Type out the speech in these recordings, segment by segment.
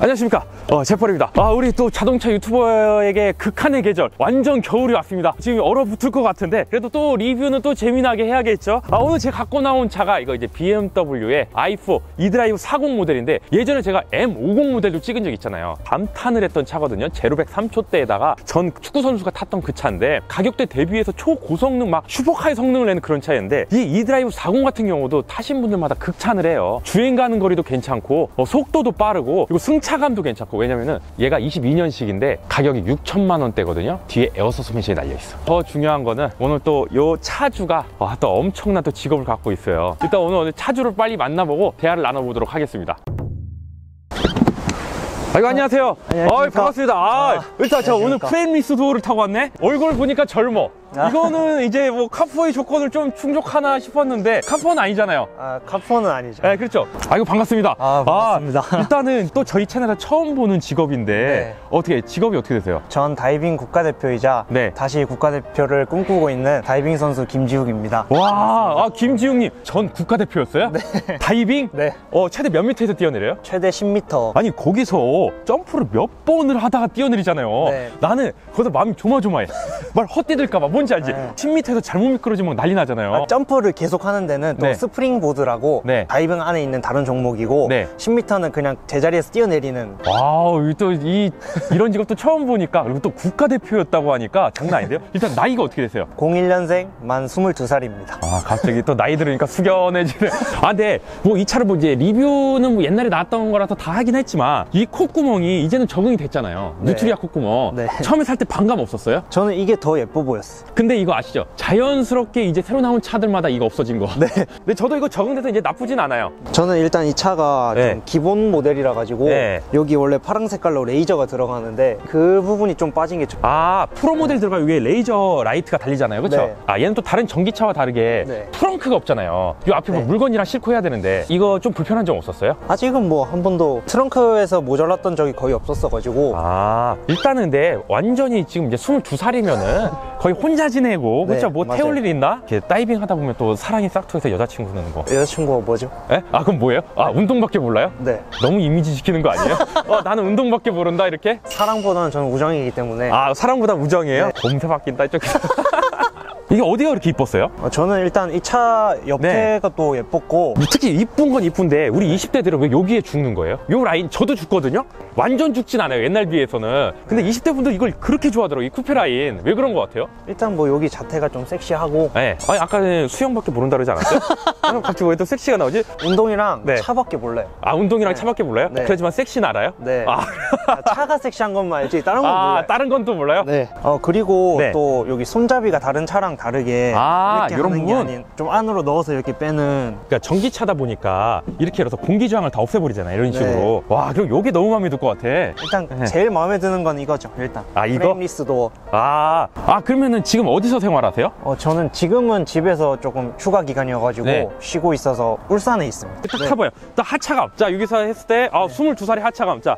안녕하십니까? 어, 제펄입니다. 아 우리 또 자동차 유튜버에게 극한의 계절 완전 겨울이 왔습니다. 지금 얼어붙을 것 같은데 그래도 또 리뷰는 또 재미나게 해야겠죠? 아 오늘 제가 갖고 나온 차가 이거 이제 BMW의 i4 e드라이브 40 모델인데 예전에 제가 M50 모델도 찍은 적 있잖아요. 감탄을 했던 차거든요. 제로백 3초대에다가 전 축구 선수가 탔던 그 차인데 가격대 대비해서 초고성능 막 슈퍼카의 성능을 내는 그런 차인데 이 e드라이브 40 같은 경우도 타신 분들마다 극찬을 해요. 주행 가능 거리도 괜찮고 어, 속도도 빠르고 그리고 승차감도 괜찮고 왜냐면은 얘가 22년식인데 가격이 6천만 원대거든요 뒤에 에어 서스펜션이 달려있어 더 중요한 거는 오늘 또 요 차주가 와, 또 엄청난 또 직업을 갖고 있어요 일단 오늘 오늘 차주를 빨리 만나보고 대화를 나눠보도록 하겠습니다 아이고 안녕하세요. 안녕하십니까. 어이, 반갑습니다. 아, 아, 일단 저 오늘. frameless door를 타고 왔네. 얼굴 보니까 젊어. 아. 이거는 이제 뭐 카푸어의 조건을 좀 충족하나 싶었는데 카푸어는 아니잖아요. 아, 카푸어는 아니죠. 네, 그렇죠. 아이고 반갑습니다. 아, 반갑습니다. 아, 일단은 또 저희 채널에서 처음 보는 직업인데 네. 어떻게 직업이 어떻게 되세요? 전 다이빙 국가대표이자 네. 다시 국가대표를 꿈꾸고 있는 다이빙 선수 김지욱입니다. 와, 아, 김지욱님 전 국가대표였어요? 네. 다이빙? 네. 어, 최대 몇 미터에서 뛰어내려요? 최대 10m. 아니 거기서 점프를 몇 번을 하다가 뛰어내리잖아요. 네. 나는 거기서 마음이 조마조마해. 발 헛디딜까봐 뭔지 알지? 네. 10m에서 잘못 미끄러지면 난리 나잖아요. 아, 점프를 계속 하는 데는 또 네. 스프링 보드라고 네. 다이빙 안에 있는 다른 종목이고 네. 10m는 그냥 제자리에서 뛰어내리는 와우, 또 이 이런 직업도 처음 보니까 그리고 또 국가대표였다고 하니까 장난 아닌데요? 일단 나이가 어떻게 되세요? 01년생 만 22살입니다. 아, 갑자기 또 나이 들으니까 숙연해지네. 아, 근데 뭐 이 차를 뭐 이제 리뷰는 뭐 옛날에 나왔던 거라서 다 하긴 했지만 이 콧구멍이 이제는 적응이 됐잖아요. 네. 뉴트리아 콧구멍. 네. 처음에 살 때 반감 없었어요? 저는 이게 더 예뻐 보였어. 근데 이거 아시죠? 자연스럽게 이제 새로 나온 차들마다 이거 없어진 거. 네. 근데 저도 이거 적응돼서 이제 나쁘진 않아요. 저는 일단 이 차가 네. 좀 기본 모델이라 가지고 네. 여기 원래 파란 색깔로 레이저가 들어가는데 그 부분이 좀 빠진 게 좀. 아, 프로 모델 들어가 위에 레이저 라이트가 달리잖아요. 그렇죠? 네. 아, 얘는 또 다른 전기차와 다르게 네. 트렁크가 없잖아요. 이 앞에 뭐 네. 물건이랑 싣고 해야 되는데 이거 좀 불편한 점 없었어요? 아직은 뭐 한 번도 트렁크에서 모자랐던 적이 거의 없었어 가지고 아, 일단은 근데 완전히 지금 이제 22살이면은 거의 혼자 지내고, 네, 그렇죠? 뭐 맞아요. 태울 일 있나? 이렇게 다이빙 하다 보면 또 사랑이 싹터서 여자친구 쓰는 거. 여자친구가 뭐죠? 에? 아, 그럼 뭐예요? 아, 운동밖에 몰라요? 네 너무 이미지 지키는 거 아니에요? 어, 나는 운동밖에 모른다, 이렇게? 사랑보다는 저는 우정이기 때문에 아, 사랑보다 우정이에요? 네. 금세 바뀐다, 이쪽에서. 이게 어디가 그렇게 이뻤어요? 어, 저는 일단 이 차 옆에가 또 예뻤고 특히 이쁜 건 이쁜데 우리 20대들은 왜 여기에 죽는 거예요? 요 라인 저도 죽거든요? 완전 죽진 않아요 옛날 비해서는 근데 20대 분들 이걸 그렇게 좋아하더라고요 이 쿠페 라인 왜 그런 것 같아요? 일단 뭐 여기 자태가 좀 섹시하고 네. 아니 아까 수영밖에 모른다 그러지 않았어요? 아, 갑자기 왜 또 섹시가 나오지? 운동이랑 네. 차밖에 몰라요 아 운동이랑 네. 차밖에 몰라요? 네. 그렇지만 섹시는 알아요? 네 아, 아, 차가 섹시한 것만 알지 다른 건 아, 몰라요 다른 건 또 몰라요? 네. 어 그리고 네. 또 여기 손잡이가 다른 차랑 다르게 아, 이렇게 요런 하는 게 부분? 아닌 좀 안으로 넣어서 이렇게 빼는 그러니까 전기차다 보니까 이렇게 열어서 공기 저항을 다 없애버리잖아요 이런 네. 식으로 와 그리고 요게 너무 마음에 들 것 같아 일단 네. 제일 마음에 드는 건 이거죠 일단 아, 이거? 프레임리스도 아, 아 그러면은 지금 어디서 생활하세요? 어, 저는 지금은 집에서 조금 휴가 기간이어가지고 네. 쉬고 있어서 울산에 있습니다. 딱 네. 타봐요. 딱 하차 감. 자, 여기서 했을 때, 아, 22살의 하차 감. 자.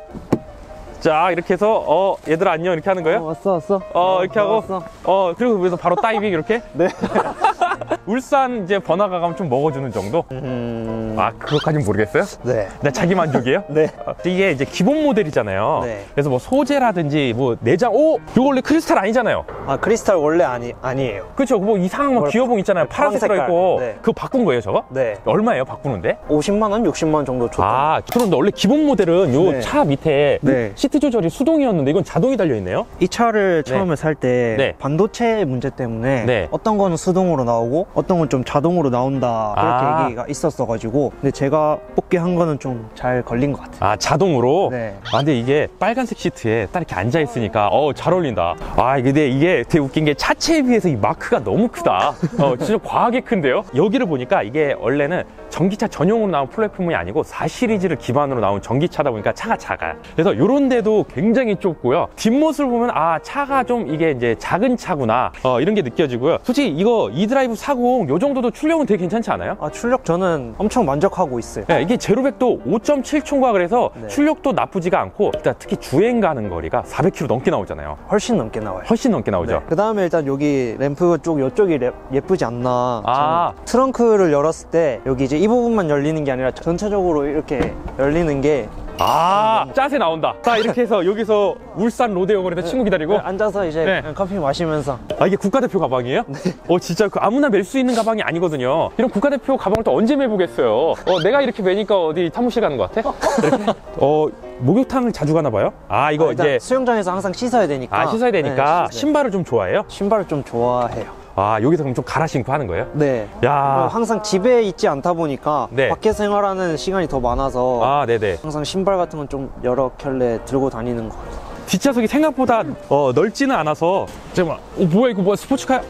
자, 이렇게 해서, 어, 얘들아, 안녕. 이렇게 하는 거예요? 왔어 왔어. 어, 이렇게 하고, 왔어. 어, 그리고 여기서 바로 다이빙 이렇게? 네. 울산 이제 번화가 가면 좀 먹어주는 정도? 음. 아, 그것까진 모르겠어요? 네. 나 자기 만족이에요? 네. 어, 이게 이제 기본 모델이잖아요. 네. 그래서 뭐 소재라든지 뭐 내장, 오! 이거 원래 크리스탈 아니잖아요. 아 크리스탈 원래 아니 아니에요. 그렇죠. 뭐 이상한 뭐 기어봉 있잖아요. 파란색 파란 색깔. 들어 있고. 네. 그거 바꾼 거예요, 저거? 네. 얼마예요, 바꾸는데? 50만 원, 60만 원 정도 줬던. 아, 그런데 원래 기본 모델은 요 네. 차 밑에 네. 시트 조절이 수동이었는데 이건 자동이 달려 있네요. 이 차를 처음에 살때 네. 반도체 문제 때문에 네. 어떤 거는 수동으로 나오고 어떤 건 좀 자동으로 나온다 그렇게 아. 얘기가 있었어가지고 근데 제가 뽑기 한 거는 좀 잘 걸린 것 같아요. 아, 자동으로? 네. 아, 근데 이게 빨간색 시트에 딱 이렇게 앉아 있으니까 어, 잘 어울린다. 아, 근데 이게 되게 웃긴 게 차체에 비해서 이 마크가 너무 크다. 어, 진짜 과하게 큰데요? 여기를 보니까 이게 원래는 전기차 전용으로 나온 플랫폼이 아니고 4 시리즈를 기반으로 나온 전기차다 보니까 차가 작아요. 그래서 요런 데도 굉장히 좁고요. 뒷모습을 보면 아, 차가 좀 이게 이제 작은 차구나. 어, 이런 게 느껴지고요. 솔직히 이거 eDrive 40, 요 정도도 출력은 되게 괜찮지 않아요? 아 출력 저는 엄청 만족하고 있어요. 네, 이게 제로백도 5.7초인가 그래서 네. 출력도 나쁘지가 않고 일단 특히 주행 가는 거리가 400km 넘게 나오잖아요. 훨씬 넘게 나와요. 훨씬 넘게 나오죠. 그 다음에 일단 여기 램프 쪽 이쪽이 래- 예쁘지 않나. 아. 트렁크를 열었을 때 여기 이제 이 부분만 열리는 게 아니라 전체적으로 이렇게 열리는 게 아, 짜세 나온다. 딱 이렇게 해서 여기서 울산 로데오 거리에서 친구 기다리고. 앉아서 이제 네. 커피 마시면서 아, 이게 국가대표 가방이에요? 어, 진짜 그 아무나 멜 수 있는 가방이 아니거든요. 이런 국가대표 가방을 또 언제 매보겠어요? 어, 내가 이렇게 매니까 어디 사무실 가는 것 같아? 이렇게? 어, 목욕탕을 자주 가나 봐요? 아, 이거 일단 이제. 수영장에서 항상 씻어야 되니까 아, 씻어야 되니까 네. 신발을 좀 좋아해요? 신발을 좀 좋아해요. 아, 여기서 그럼 좀 갈아 신고 하는 거예요? 네. 야. 어, 항상 집에 있지 않다 보니까 네. 밖에 생활하는 시간이 더 많아서 아, 네네. 항상 신발 같은 건 좀 여러 켤레 들고 다니는 것 같아요. 뒷좌석이 생각보다 어, 넓지는 않아서 잠깐만 어, 뭐야 이거 뭐야 스포츠카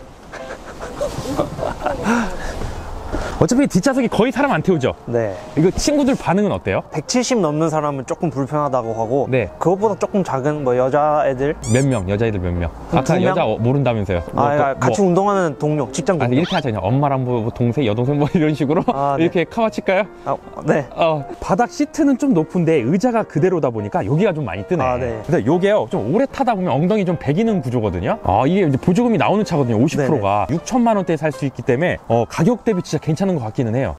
어차피 뒷좌석이 거의 사람 안 태우죠 네. 이거 친구들 반응은 어때요? 170 넘는 사람은 조금 불편하다고 하고 네. 그것보다 조금 작은 뭐 여자애들 몇 명 여자애들 몇 명 아까 두 명? 여자 어, 모른다면서요 뭐, 아, 뭐, 같이 운동하는 동료, 직장 아, 동료. 이렇게 하자 그냥 엄마랑 뭐, 뭐 동생 여동생 뭐 이런 식으로 아, 네. 이렇게 카와 칠까요? 아, 네. 어, 바닥 시트는 좀 높은데 의자가 그대로다 보니까 여기가 좀 많이 뜨네. 아, 네. 근데 요게요, 좀 오래 타다 보면 엉덩이 좀 배기는 구조거든요. 아, 이게 보조금이 나오는 차거든요. 50%가. 6천만 원대 에 살 수 있기 때문에 어, 가격 대비 진짜 괜찮은 것 같기는 해요.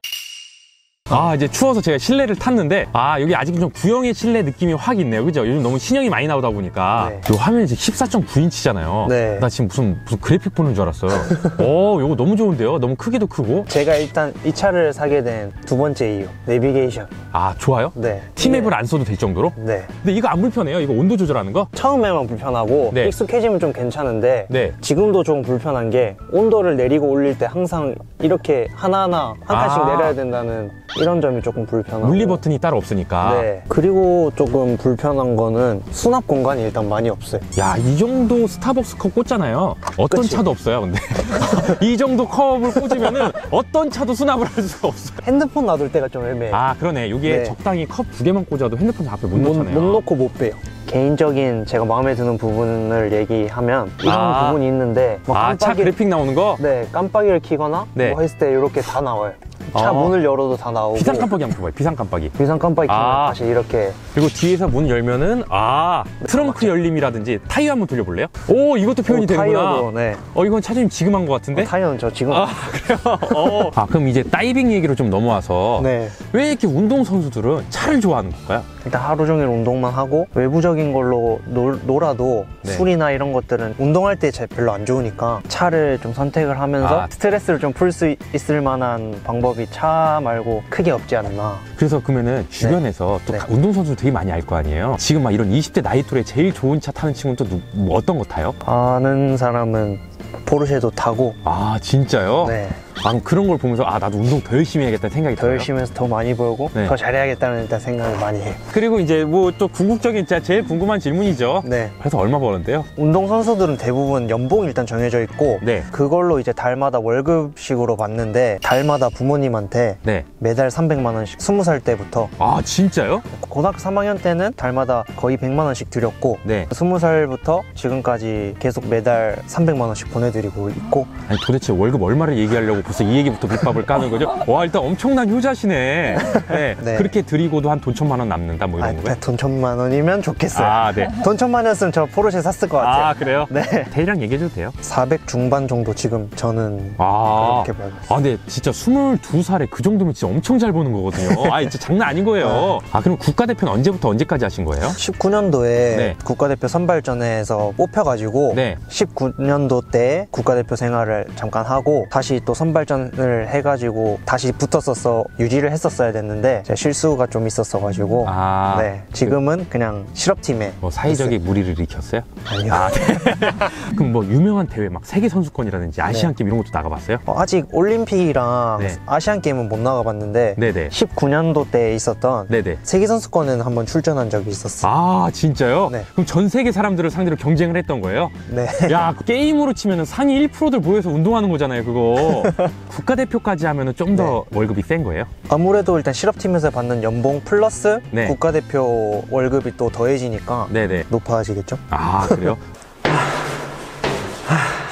아, 이제 추워서 제가 실내를 탔는데, 아, 여기 아직 좀 구형의 실내 느낌이 확 있네요. 그죠? 요즘 너무 신형이 많이 나오다 보니까. 네. 요 화면이 지금 14.9인치잖아요. 네. 나 지금 무슨, 무슨 그래픽 보는 줄 알았어요. 오, 요거 너무 좋은데요? 너무 크기도 크고. 제가 일단 이 차를 사게 된 두 번째 이유, 내비게이션. 아, 좋아요? 네. 티맵을 안 써도 될 정도로? 네. 근데 이거 안 불편해요? 이거 온도 조절하는 거? 처음에만 불편하고 네. 익숙해지면 좀 괜찮은데 네. 지금도 좀 불편한 게 온도를 내리고 올릴 때 항상 이렇게 하나하나 한 칸씩 아. 내려야 된다는 이런 점이 조금 불편하고 물리 버튼이 따로 없으니까. 네. 그리고 조금 불편한 거는 수납 공간이 일단 많이 없어요. 야, 이 정도 스타벅스 컵 꽂잖아요. 어떤 그치. 차도 없어요, 근데. 이 정도 컵을 꽂으면은 어떤 차도 수납을 할 수가 없어요. 핸드폰 놔둘 때가 좀 애매해. 요 아, 그러네. 여기에 네. 적당히 컵 두 개만 꽂아도 핸드폰 앞에 못 못, 놓잖아요. 못 놓고 못 빼요. 개인적인 제가 마음에 드는 부분을 얘기하면 이런 아. 부분이 있는데 뭐 아, 차 그래픽 나오는 거? 네, 깜빡이를 켜거나 네. 뭐 했을 때 이렇게 다 나와요. 차 어. 문을 열어도 다 나오고 비상 깜빡이 한번 봐봐요. 비상 깜빡이. 비상 깜빡이 켜면 아. 다시 이렇게 그리고 뒤에서 문 열면은 아 트렁크 열림이라든지 타이어 한번 돌려볼래요? 오 이것도 표현이 어, 되는구나. 타이어도 네. 어 이건 차주님 지금 한 것 같은데? 어, 타이어는 저 지금 아 그래요? 어. 아 그럼 이제 다이빙 얘기로 좀 넘어와서 네. 왜 이렇게 운동 선수들은 차를 좋아하는 걸까요? 일단 하루 종일 운동만 하고 외부적인 걸로 놀, 놀아도 네. 술이나 이런 것들은 운동할 때잘 별로 안 좋으니까 차를 좀 선택을 하면서 아. 스트레스를 좀 풀 수 있을 만한 방법이 차 말고 크게 없지 않나. 그래서 그러면은 주변에서 또 네. 가- 운동선수 되게 많이 알 거 아니에요? 지금 막 이런 20대 나이 또래 제일 좋은 차 타는 친구는 또 누, 뭐 어떤 거 타요? 아는 사람은 포르쉐도 타고 아 진짜요? 네. 아 그런 걸 보면서 아 나도 운동 더 열심히 해야겠다는 생각이 더 들어요. 열심히 해서 더 많이 벌고 네. 더 잘해야겠다는 일단 생각을 많이 해요. 그리고 이제 뭐 또 궁극적인 진짜 제일 궁금한 질문이죠. 네. 그래서 얼마 버는데요? 운동 선수들은 대부분 연봉이 일단 정해져 있고 네. 그걸로 이제 달마다 월급식으로 받는데 달마다 부모님한테 네. 매달 300만 원씩 20살 때부터 아 진짜요? 고등학교 3학년 때는 달마다 거의 100만 원씩 드렸고 네. 20살부터 지금까지 계속 매달 300만 원씩 보내드리고 있고 아니 도대체 월급 얼마를 얘기하려고 벌써 이 얘기부터 밑밥을 까는 거죠? 와 일단 엄청난 효자시네. 네. 네. 그렇게 드리고도 한 돈 천만 원 남는다 뭐 아, 이런 거요? 돈 천만 원이면 좋겠어요 아 네. 돈 천만 원이었으면 저 포르쉐 샀을 것 같아요 아 그래요? 네 대략 얘기해줘도 돼요? 400 중반 정도 지금 저는 아. 그렇게 있어요 아, 근데 진짜 22살에 그 정도면 진짜 엄청 잘 버는 거거든요. 아, 진짜 장난 아닌 거예요. 아, 그럼 국가대표는 언제부터 언제까지 하신 거예요? 19년도에 네. 국가대표 선발전에서 뽑혀가지고 네. 19년도 때 국가대표 생활을 잠깐 하고 다시 또 선발 전을 해가지고 다시 붙었어서 유지를 했었어야 됐는데 실수가 좀 있었어가지고 아. 네 지금은 그 냥 실업팀에 뭐 사회적인 무리를 일으켰어요? 아니요 아, 네. 그럼 뭐 유명한 대회 막 세계 선수권이라든지 아시안 게임 이런 것도 나가봤어요? 어, 아직 올림픽이랑 네. 아시안 게임은 못 나가봤는데 네네. 19년도 때 있었던 네네. 세계 선수권은 한번 출전한 적이 있었어요. 아, 진짜요? 네. 그럼 전 세계 사람들을 상대로 경쟁을 했던 거예요? 네. 야, 그 게임으로 치면은 상위 1%들 모여서 운동하는 거잖아요, 그거. 국가대표까지 하면은 좀더 월급이 센 거예요? 아무래도 일단 실업팀에서 받는 연봉 플러스 네. 국가대표 월급이 또 더해지니까 네네. 높아지겠죠? 아, 그래요?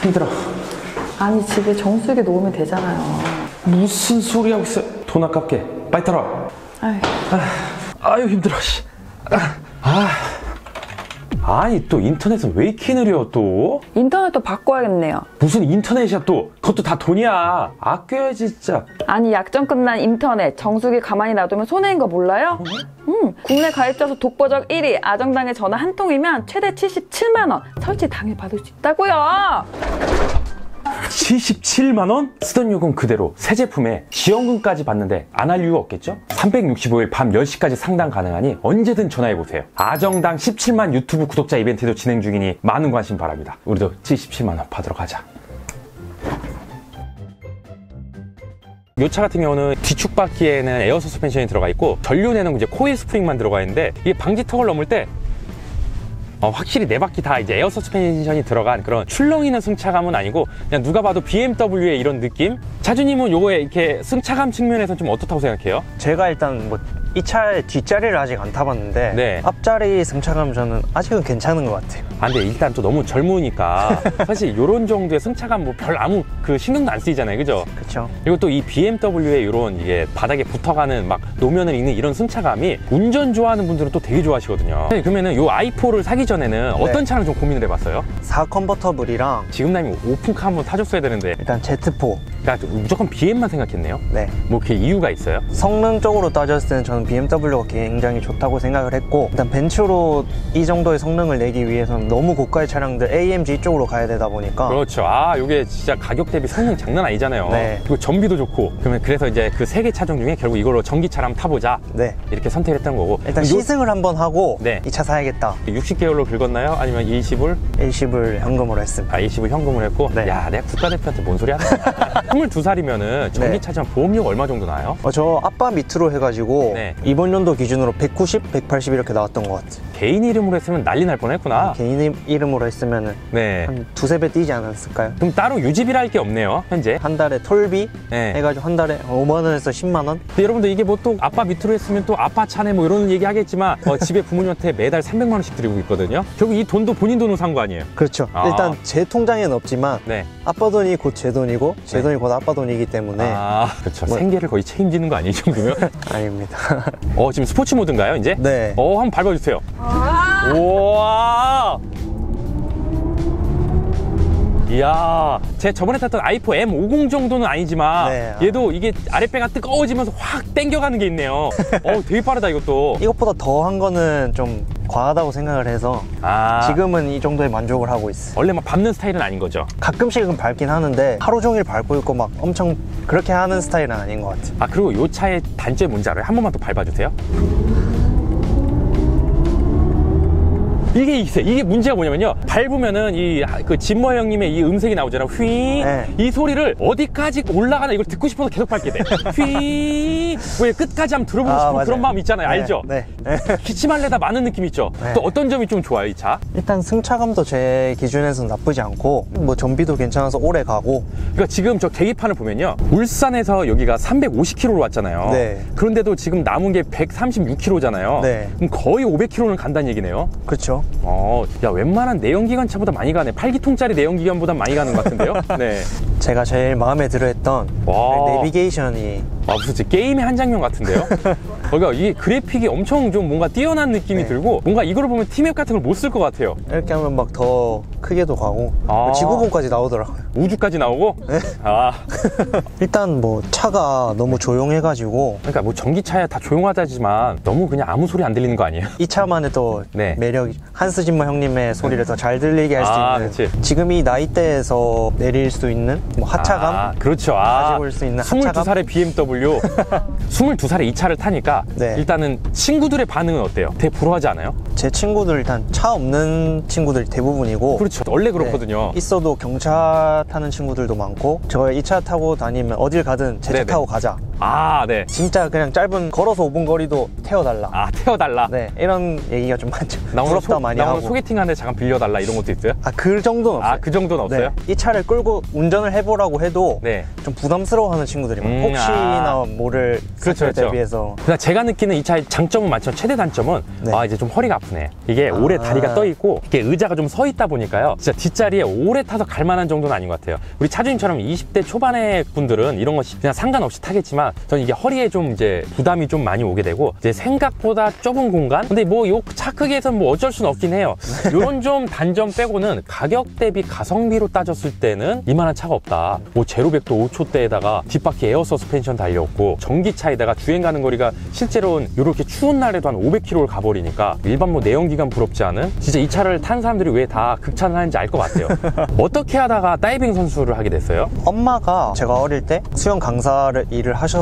힘들어. 아니 집에 정수기 놓으면 되잖아요. 무슨 소리 하고 있어? 돈 아깝게. 빨리 타라. 아휴, 아유 힘들어 씨. 아, 아 아니 또 인터넷은 왜 이렇게 느려 또? 인터넷도 바꿔야겠네요. 무슨 인터넷이야 또? 그것도 다 돈이야. 아껴야지 진짜. 아니 약정 끝난 인터넷 정수기 가만히 놔두면 손해인 거 몰라요? 음, 국내 가입자 수 독보적 1위 아정당에 전화 한 통이면 최대 77만 원 설치 당일 받을 수 있다고요. 77만 원? 쓰던 요금 그대로 새 제품에 지원금까지 받는데 안 할 이유가 없겠죠? 365일 밤 10시까지 상담 가능하니 언제든 전화해 보세요. 아정당 17만 유튜브 구독자 이벤트도 진행 중이니 많은 관심 바랍니다. 우리도 77만 원 받으러 가자. 이차 같은 경우는 뒤축 바퀴에는 에어 서스펜션이 들어가 있고 전륜에는 이제 코일 스프링만 들어가 있는데 이게 방지 턱을 넘을 때 어, 확실히 네 바퀴 다 이제 에어 서스펜션이 들어간 그런 출렁이는 승차감은 아니고 그냥 누가 봐도 BMW의 이런 느낌? 차주님은 요거에 이렇게 승차감 측면에서 좀 어떻다고 생각해요? 제가 일단 뭐 이 차의 뒷자리를 아직 안 타봤는데 네. 앞자리 승차감 저는 아직은 괜찮은 것 같아요. 아, 근데 일단 또 너무 젊으니까 사실 요런 정도의 승차감 뭐 별 아무 그 신경도 안 쓰이잖아요. 그죠? 그렇죠. 그리고 또 이 BMW의 이런 이게 바닥에 붙어가는 막 노면을 읽는 이런 승차감이 운전 좋아하는 분들은 또 되게 좋아하시거든요. 네, 그러면은 요 i4를 사기 전에는 어떤 네. 차를 좀 고민을 해봤어요? 4 컨버터블이랑 지금 나면 오픈카 한번 타줬어야 되는데 일단 Z4. 그러니까 무조건 BM만 생각했네요. 네. 뭐 그 이유가 있어요? 성능적으로 따졌을 때는 저는 BMW가 굉장히 좋다고 생각을 했고 일단 벤츠로 이 정도의 성능을 내기 위해서는 너무 고가의 차량들 AMG 쪽으로 가야 되다 보니까 그렇죠. 아, 이게 진짜 가격 대비 성능 장난 아니잖아요. 네. 그리고 전비도 좋고. 그러면 그래서 이제 그 세 개 차종 중에 결국 이걸로 전기차를 한번 타보자. 네. 이렇게 선택했던 거고. 일단 시승을 한번 하고 네. 이차 사야겠다 60개월로 긁었나요? 아니면 일시불? 일시불 현금으로 했습니다. 아, 일시불 현금을 했고. 네. 야, 내가 국가대표한테 뭔 소리 하는 거야. 22살이면은 전기차지만 보험료 얼마 정도 나요? 어, 저 아빠 밑으로 해가지고 네. 이번 연도 기준으로 190, 180 이렇게 나왔던 것 같아요. 개인 이름으로 했으면 난리 날 뻔했구나. 개인 이름으로 했으면 네. 한 두세 배 뛰지 않았을까요? 그럼 따로 유지비라 할 게 없네요, 현재. 한 달에 톨비 네. 해가지고 한 달에 5만 원에서 10만 원? 근데 여러분들 이게 뭐 또 아빠 밑으로 했으면 또 아빠 차네 뭐 이런 얘기 하겠지만 어, 집에 부모님한테 매달 300만 원씩 드리고 있거든요. 결국 이 돈도 본인 돈으로 산 거 아니에요? 그렇죠. 아. 일단 제 통장에는 없지만 네. 아빠 돈이 곧 제 돈이고 제 네. 돈이 곧 아빠 돈이기 때문에 아, 그렇죠. 뭐- 생계를 거의 책임지는 거 아니에요, 이 정도면? 아닙니다. 어, 지금 스포츠 모드인가요, 이제? 네. 어, 한번 밟아주세요. 우와! 이야, 제 저번에 탔던 i4 M50 정도는 아니지만 네. 얘도 이게 아랫배가 뜨거워지면서 확 땡겨가는 게 있네요. 어, 되게 빠르다 이것도. 이것보다 더한 거는 좀 과하다고 생각을 해서 아, 지금은 이 정도에 만족을 하고 있어요. 원래 막 밟는 스타일은 아닌 거죠. 가끔씩은 밟긴 하는데 하루 종일 밟고 있고 막 엄청 그렇게 하는 스타일은 아닌 것 같아요. 아 그리고 이 차의 단점이 뭔지 알아요? 한 번만 더 밟아주세요. 이게 있어요. 이게 문제가 뭐냐면요. 밟으면은 이 그 진머 형님의 이 음색이 나오잖아. 휘. 네. 이 소리를 어디까지 올라가나 이걸 듣고 싶어서 계속 밟게 돼. 휘. 왜 끝까지 한번 들어보고 아, 싶은 맞아요. 그런 마음 있잖아요. 네, 알죠? 네. 네. 기침할래다 많은 느낌 있죠. 네. 또 어떤 점이 좀 좋아요, 이 차? 일단 승차감도 제 기준에서는 나쁘지 않고 뭐 전비도 괜찮아서 오래 가고 그러니까 지금 저 계기판을 보면요. 울산에서 여기가 350km로 왔잖아요. 네. 그런데도 지금 남은 게 136km잖아요. 네. 그럼 거의 500km는 간다는 얘기네요. 그렇죠. 어, 야, 웬만한 내연기관 차보다 많이 가네. 8기통짜리 내연기관보다 많이 가는 것 같은데요? 네. 제가 제일 마음에 들어 했던 와. 내비게이션이 아, 무슨 게임의 한 장면 같은데요? 그러니까 이게 그래픽이 엄청 좀 뭔가 뛰어난 느낌이 네. 들고 뭔가 이걸 보면 티맵 같은 걸 못 쓸 것 같아요. 이렇게 하면 막 더 크게도 가고 아. 지구본까지 나오더라고요. 우주까지 나오고? 네. 아. 일단 뭐 차가 너무 조용해가지고 그러니까 뭐 전기차야 다 조용하다지만 너무 그냥 아무 소리 안 들리는 거 아니에요? 이 차만의 또 네. 매력이 한스 짐머 형님의 소리를 더 잘 들리게 할수 아, 있는 그치. 지금 이 나이대에서 내릴 수 있는 뭐 하차감 아, 그렇죠. 아, 가지고 올 수 있는 하차감? 22살의 BMW. 22살에 이 차를 타니까 네. 일단은 친구들의 반응은 어때요? 되게 부러워하지 않아요? 제 친구들 일단 차 없는 친구들이 대부분이고 그렇죠. 원래 그렇거든요. 네, 있어도 경차 타는 친구들도 많고 저 이 차 타고 다니면 어딜 가든 제차 네네. 타고 가자 아, 네. 진짜 그냥 짧은 걸어서 5분 거리도 태워달라 아, 태워달라. 네 이런 얘기가 좀 많죠 나 오늘, 부럽다 소, 많이 나 오늘 하고 소개팅 하는데 잠깐 빌려달라 이런 것도 있어요? 아 그 정도는 없어요 아, 그 정도는 없어요? 네, 이 차를 끌고 운전을 해보라고 해도 네. 좀 부담스러워하는 친구들이 많아요 음, 혹시나 아. 모를 그렇죠, 그렇죠. 대비해서 그러니까 제가 느끼는 이 차의 장점은 많지만 최대 단점은 네. 아 이제 좀 허리가 아프네. 이게 오래 아. 다리가 떠 있고 이게 의자가 좀 서 있다 보니까요. 진짜 뒷자리에 오래 타서 갈 만한 정도는 아닌 것 같아요. 우리 차주님처럼 20대 초반의 분들은 이런 거 그냥 상관없이 타겠지만 저는 이게 허리에 좀 이제 부담이 좀 많이 오게 되고 이제 생각보다 좁은 공간? 근데 뭐 요 차 크기에선 뭐 어쩔 수는 없긴 해요. 요런 좀 단점 빼고는 가격 대비 가성비로 따졌을 때는 이만한 차가 없다. 뭐 제로백도 5초대에다가 뒷바퀴 에어 서스펜션 달려있고 전기차에다가 주행 가능 거리가 실제로는 이렇게 추운 날에도 한 500km를 가버리니까 일반 뭐 내연기관 부럽지 않은? 진짜 이 차를 탄 사람들이 왜 다 극찬을 하는지 알 것 같아요. 어떻게 하다가 다이빙 선수를 하게 됐어요? 엄마가 제가 어릴 때 수영 강사를 일을 하셔서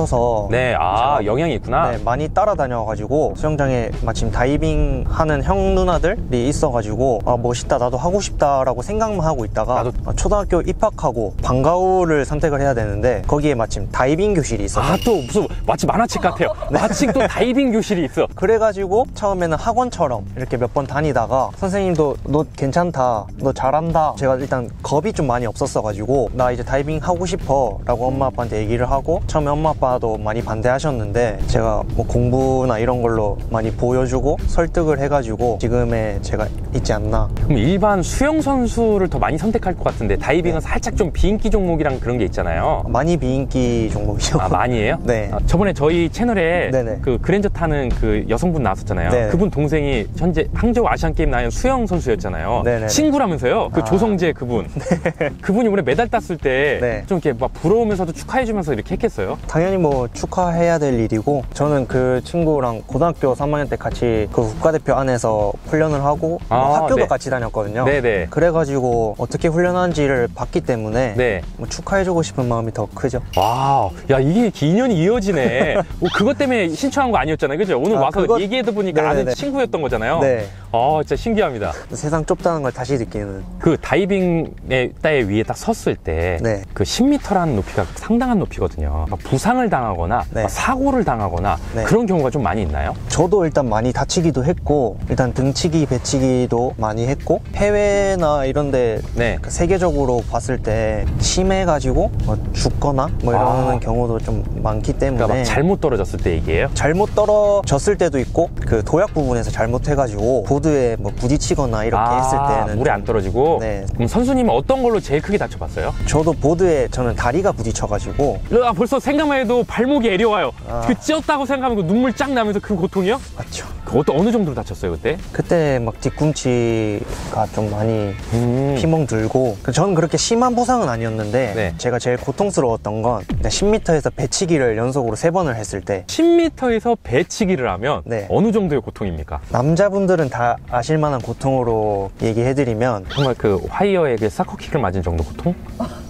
네, 아, 영향이 있구나. 네, 많이 따라다녀가지고 수영장에 마침 다이빙 하는 형 누나들이 있어가지고 아 멋있다 나도 하고 싶다라고 생각만 하고 있다가 나도- 아, 초등학교 입학하고 방과후를 선택을 해야 되는데 거기에 마침 다이빙 교실이 있어서 아, 또 무슨 마치 만화책 같아요. 마침 또 다이빙 교실이 있어. 그래가지고 처음에는 학원처럼 이렇게 몇 번 다니다가 선생님도 너 괜찮다 너 잘한다 제가 일단 겁이 좀 많이 없었어가지고 나 이제 다이빙 하고 싶어 라고 엄마 아빠한테 얘기를 하고 처음에 엄마 아빠 도 많이 반대하셨는데 제가 뭐 공부나 이런 걸로 많이 보여주고 설득을 해가지고 지금의 제가 있지 않나 그럼 일반 수영 선수를 더 많이 선택할 것 같은데 다이빙은 살짝 좀 비인기 종목이랑 그런 게 있잖아요. 많이 비인기 종목이죠 아, 많이에요? 네. 아, 저번에 저희 채널에 네네. 그 그랜저 타는 그 여성분 나왔었잖아요. 네네. 그분 동생이 현재 항저우 아시안 게임 나연 수영 선수였잖아요. 네네네. 친구라면서요. 그 아. 조성재 그분. 그분이 이번에 메달 땄을 때좀 네. 이렇게 막 부러우면서도 축하해주면서 이렇게 했겠어요. 당연히 뭐 축하해야 될 일이고 저는 그 친구랑 고등학교 3학년 때 같이 그 국가대표 안에서 훈련을 하고 뭐 아, 학교도 네. 같이 다녔거든요. 네네. 그래가지고 어떻게 훈련하는지를 봤기 때문에 네. 뭐 축하해주고 싶은 마음이 더 크죠. 와, 야 이게 인연이 이어지네. 뭐 그것 때문에 신청한 거 아니었잖아요, 그죠? 오늘 아, 와서 그거- 얘기해도 보니까 아는 네네네. 친구였던 거잖아요. 네. 아, 진짜 신기합니다. 세상 좁다는 걸 다시 느끼는. 그 다이빙의 따에 위에 딱 섰을 때, 네. 그 10m라는 높이가 상당한 높이거든요. 막 부상을 당하거나 네. 막 사고를 당하거나 네. 그런 경우가 좀 많이 있나요? 저도 일단 많이 다치기도 했고 일단 등치기, 배치기도 많이 했고 해외나 이런데 네. 그 세계적으로 봤을 때 심해가지고 뭐 죽거나 뭐 이러는 아. 경우도 좀 많기 때문에 그러니까 막 잘못 떨어졌을 때 얘기예요. 잘못 떨어졌을 때도 있고 그 도약 부분에서 잘못해가지고 보드에 뭐 부딪히거나 이렇게 아, 했을 때는 물에 안 떨어지고. 네. 그럼 선수님은 어떤 걸로 제일 크게 다쳐봤어요? 저도 보드에 저는 다리가 부딪혀가지고 아, 벌써 생각만 해도 발목이 애려와요. 아. 그 찧었다고 생각하면 그 눈물 쫙 나면서 그 고통이요? 맞죠. 그 어떤 어느 정도로 다쳤어요 그때? 그때 막 뒤꿈치가 좀 많이 음. 피멍 들고 그 저는 그렇게 심한 부상은 아니었는데 네. 제가 제일 고통스러웠던 건 10m에서 배치기를 연속으로 세 번을 했을 때 10m에서 배치기를 하면 네. 어느 정도의 고통입니까? 남자분들은 다 아실 만한 고통으로 얘기해드리면 정말 그 화이어에 그 사커킥을 맞은 정도 고통?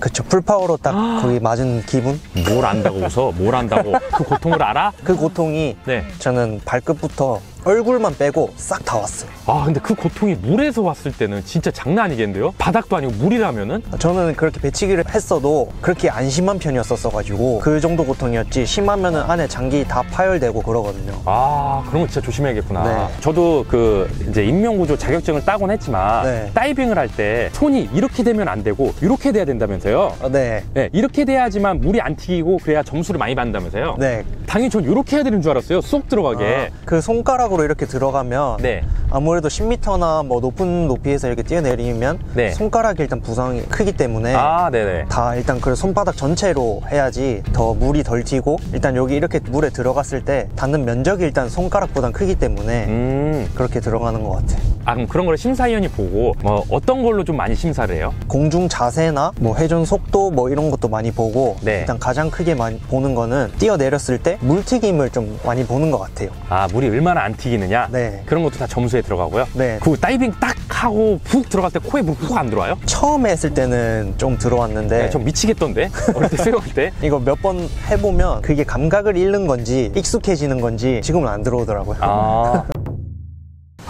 그쵸 풀파워로 딱 거기 맞은 기분 뭘 안다고 웃어? 뭘 안다고? 그 고통을 알아? 그 고통이 네. 저는 발끝부터 얼굴만 빼고 싹 다 왔어요 아 근데 그 고통이 물에서 왔을 때는 진짜 장난 아니겠는데요? 바닥도 아니고 물이라면은? 저는 그렇게 배치기를 했어도 그렇게 안 심한 편이었었어 가지고 그 정도 고통이었지 심하면은 안에 장기 다 파열되고 그러거든요 아 그런 거 진짜 조심해야겠구나. 네. 저도 그 이제 인명구조 자격증을 따곤 했지만 네. 다이빙을 할 때 손이 이렇게 되면 안 되고 이렇게 돼야 된다면서요? 아, 네. 네, 이렇게 돼야지만 물이 안 튀기고 그래야 점수를 많이 받는다면서요? 네. 당연히 전 이렇게 해야 되는 줄 알았어요. 쏙 들어가게. 아, 그 손가락 으로 이렇게 들어가면 네. 아무래도 10m나 뭐 높은 높이에서 이렇게 뛰어내리면 네. 손가락이 일단 부상이 크기 때문에 아. 다 일단 그 손바닥 전체로 해야지 더 물이 덜 튀고 일단 여기 이렇게 물에 들어갔을 때 닿는 면적이 일단 손가락보단 크기 때문에 음. 그렇게 들어가는 것 같아요. 아, 그럼 그런 걸 심사위원이 보고 뭐 어떤 걸로 좀 많이 심사를 해요? 공중 자세나 뭐 회전 속도 뭐 이런 것도 많이 보고 네. 일단 가장 크게 많이 보는 거는 뛰어내렸을 때 물튀김을 좀 많이 보는 것 같아요. 아, 물이 얼마나 안 튀기느냐? 네. 그런 것도 다 점수에 들어가고요. 네. 그 다이빙 딱 하고 푹 들어갈 때 코에 물 푹 안 들어와요? 처음에 했을 때는 좀 들어왔는데 네, 전 미치겠던데? 어릴 때 수영할 때? 이거 몇 번 해보면 그게 감각을 잃는 건지 익숙해지는 건지 지금은 안 들어오더라고요. 아.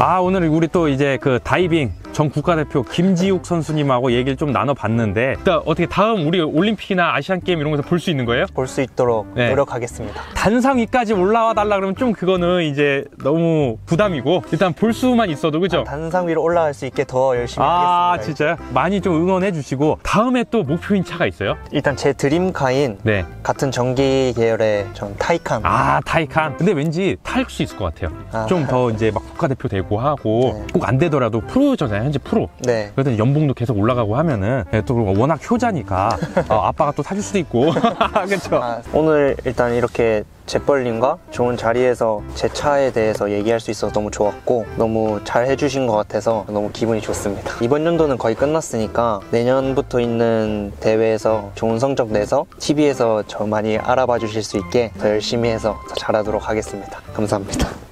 아, 오늘 우리 또 이제 그 다이빙 전 국가대표 김지욱 선수님하고 얘기를 좀 나눠봤는데, 일단 어떻게 다음 우리 올림픽이나 아시안게임 이런 거에서 볼 수 있는 거예요? 볼 수 있도록 네. 노력하겠습니다. 단상 위까지 올라와 달라 그러면 좀 그거는 이제 너무 부담이고, 일단 볼 수만 있어도, 그죠? 단상 위로 올라갈 수 있게 더 열심히 아, 하겠습니다. 진짜요? 많이 좀 응원해 주시고, 다음에 또 목표인 차가 있어요? 일단 제 드림카인 네. 같은 전기 계열의 전 타이칸. 아, 타이칸. 근데 왠지 탈 수 있을 것 같아요. 아. 좀더 이제 막 국가대표 되고 하고, 네. 꼭안 되더라도 프로잖아요, 현재 프로. 네. 그래도 연봉도 계속 올라가고 하면은 예, 또 그리고 워낙 효자니까 어, 아빠가 또 사줄 수도 있고 그렇죠. 아, 오늘 일단 이렇게 재벌님과 좋은 자리에서 제 차에 대해서 얘기할 수 있어서 너무 좋았고 너무 잘 해주신 것 같아서 너무 기분이 좋습니다. 이번 연도는 거의 끝났으니까 내년부터 있는 대회에서 좋은 성적 내서 TV에서 저 많이 알아봐 주실 수 있게 더 열심히 해서 더 잘하도록 하겠습니다. 감사합니다.